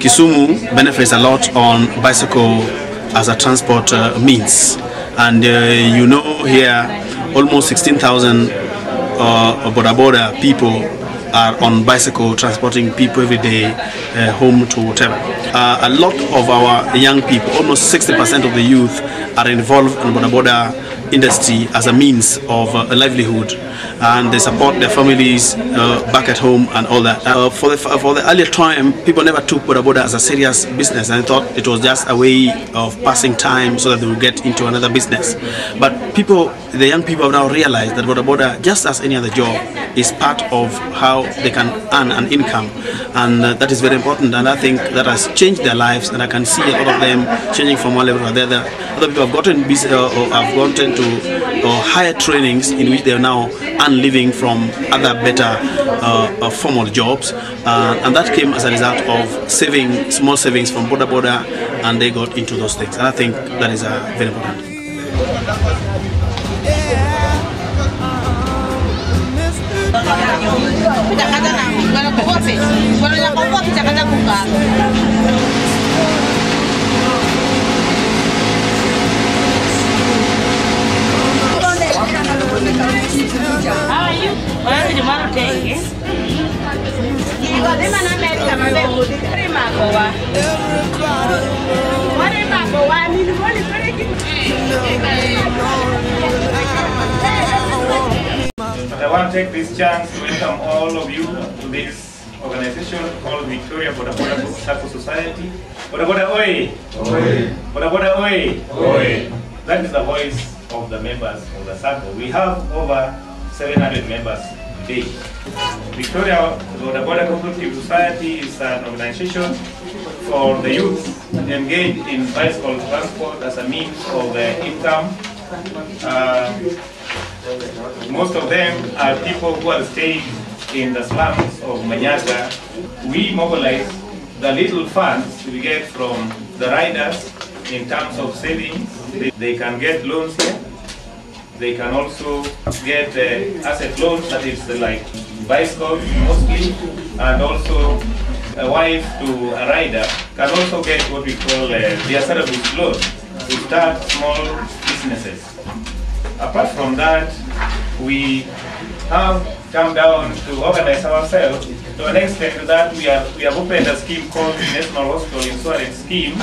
Kisumu benefits a lot on bicycle as a transport uh, means. And uh, you know here, almost 16,000 uh, Boda people are on bicycle transporting people every day uh, home to whatever. Uh, a lot of our young people, almost 60% of the youth, are involved in Boda Boda industry as a means of uh, a livelihood and they support their families uh, back at home and all that. Uh, for, the, for the earlier time, people never took Boda as a serious business and thought it was just a way of passing time so that they would get into another business. But people, the young people have now realized that Boda just as any other job, is part of how they can earn an income and uh, that is very important and I think that has changed their lives and I can see a lot of them changing from one level to the other. Other people have gotten busy uh, or have gotten to higher trainings in which they are now earn living from other better uh, uh, formal jobs. Uh, and that came as a result of saving small savings from Boda Boda and they got into those things. And I think that is uh, very important. Pichakaza Dima na Amerika mabebo. Rima ko wa. Rima ko wa ni ni wali kare ki. But I want to take this chance to welcome all of you to this organization called Victoria Boda Boda Circle Society. Boda Boda Oi! Oi! Boda Boda Oi! Oi! That is the voice of the members of the circle. We have over 700 members today. Victoria Boda Cooperative Society is an organization for the youth engaged in bicycle transport as a means of uh, income. Uh, most of them are people who are staying in the slums of Manyatta. We mobilize the little funds we get from the riders in terms of savings. They, they can get loans here. They can also get uh, asset loans, that is like bicycles mostly, and also a wife to a rider can also get what we call uh, the service loan to start small businesses. Apart from that, we have come down to organize ourselves to an extent that we, are, we have opened a scheme called the National Hospital Insurance Scheme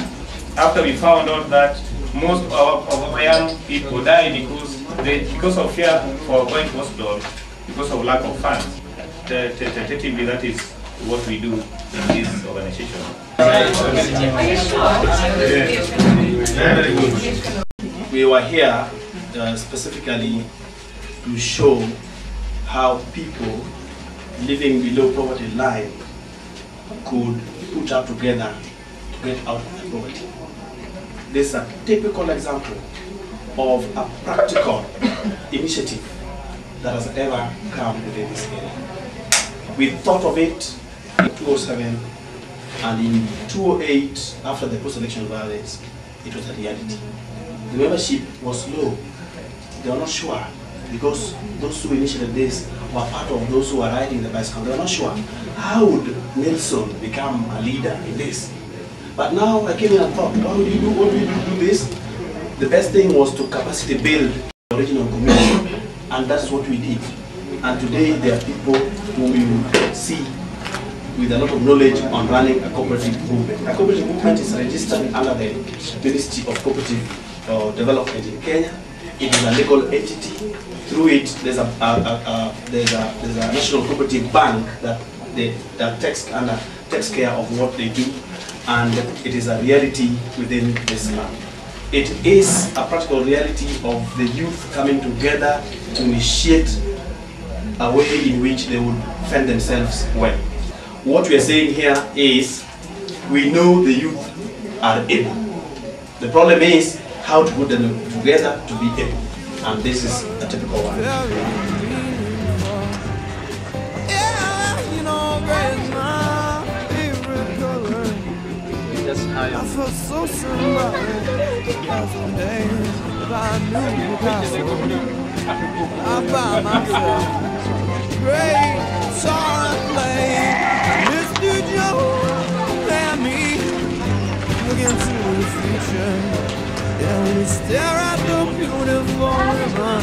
after we found out that most of our, of our young people die because, they, because of fear for going to hospital because of lack of funds. Te- te- Tentatively, that is what we do in this organization. We were here uh, specifically to show how people living below poverty line could put up together to get out of the poverty. This is a typical example of a practical initiative that has ever come within this area. We thought of it in 2007 and in 2008, after the post-election violence, it was a reality. The membership was low. They were not sure because those who initiated this were part of those who were riding the bicycle. They were not sure how would Nelson become a leader in this. But now I came in and thought, why would you do, what would you do this? The best thing was to capacity build the original community, and that's what we did. And today there are people who you see with a lot of knowledge on running a cooperative movement. A cooperative movement is registered under the Ministry of Cooperative uh, Development in Kenya. It is a legal entity. Through it, there's a, a, a, a there's a there's a national cooperative bank that they, that takes under takes care of what they do, and it is a reality within this land. It is a practical reality of the youth coming together to initiate a way in which they would fend themselves well. What we are saying here is we know the youth are able. The problem is how to put them together to be able. And this is a typical one. I feel so surrounded by of pain, but I knew myself great sorrow flame. Mr. Joe and me look into the future. Yeah, we stare at the beautiful woman.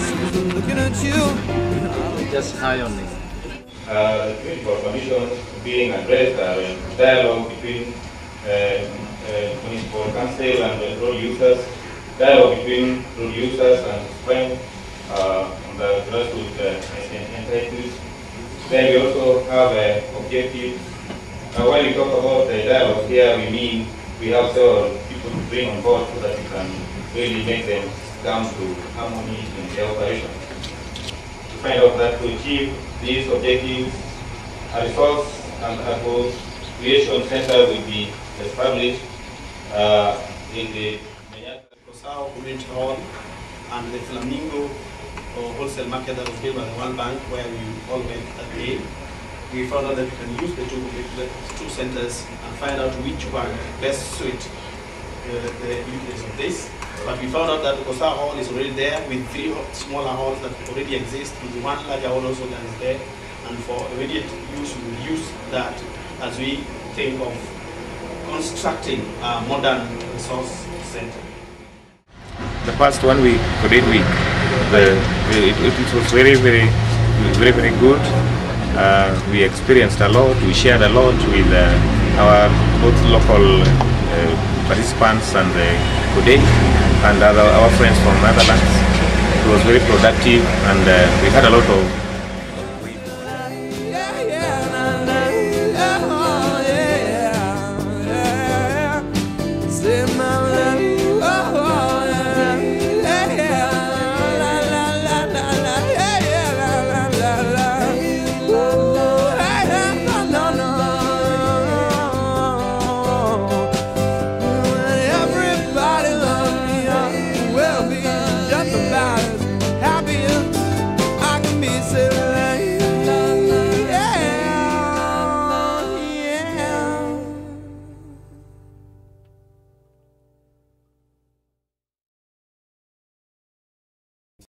She's looking at you. Just high on me. Uh, beautiful conditions being addressed uh, dialogue between municipal council and the road users, dialogue between road users and strength uh, on the grassroots uh, entities. Then we also have uh, objectives. When we talk about the dialogue here, we mean we have several people to bring on board so that we can really make them come to harmony in their operation to find out that to achieve these objectives, a resource and a creation center will be established uh, in the Cosao Community Hall and the Flamingo wholesale market that was built by the World Bank where we all went that day. We found out that we can use the two, the two centers and find out which one best suit uh, the use of this. But we found out that the Kosa Hall is already there with three smaller halls that already exist, with one larger hall also that is there. And for immediate use, we will use that as we think of constructing a modern resource center. the past one week, Korean week, the, it, it was very, very, very, very good. Uh, we experienced a lot, we shared a lot with uh, our both local uh, participants and the Cordaid and other, our friends from Netherlands. It was very productive and uh, we had a lot of